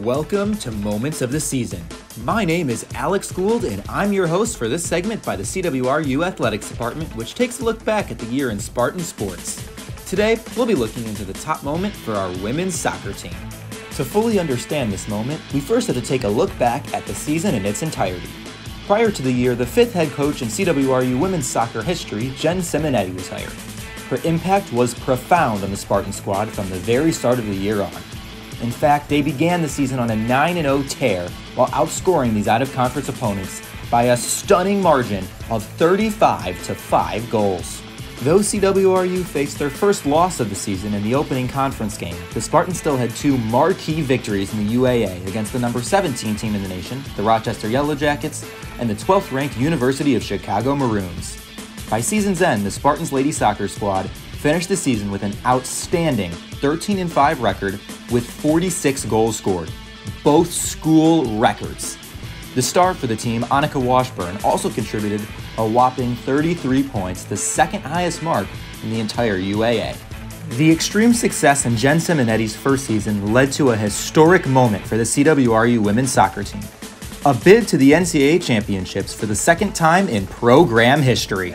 Welcome to Moments of the Season. My name is Alex Gould, and I'm your host for this segment by the CWRU Athletics Department, which takes a look back at the year in Spartan sports. Today, we'll be looking into the top moment for our women's soccer team. To fully understand this moment, we first have to take a look back at the season in its entirety. Prior to the year, the fifth head coach in CWRU women's soccer history, Jen Simonetti, was hired. Her impact was profound on the Spartan squad from the very start of the year on. In fact, they began the season on a 9 0 tear while outscoring these out of conference opponents by a stunning margin of 35 to 5 goals. Though CWRU faced their first loss of the season in the opening conference game, the Spartans still had two marquee victories in the UAA against the number 17 team in the nation, the Rochester Yellow Jackets, and the 12th ranked University of Chicago Maroons. By season's end, the Spartans Lady Soccer squad finished the season with an outstanding 13 5 record with 46 goals scored, both school records. The star for the team, Annika Washburn, also contributed a whopping 33 points, the second highest mark in the entire UAA. The extreme success in Jen Simonetti's first season led to a historic moment for the CWRU women's soccer team. A bid to the NCAA championships for the second time in program history.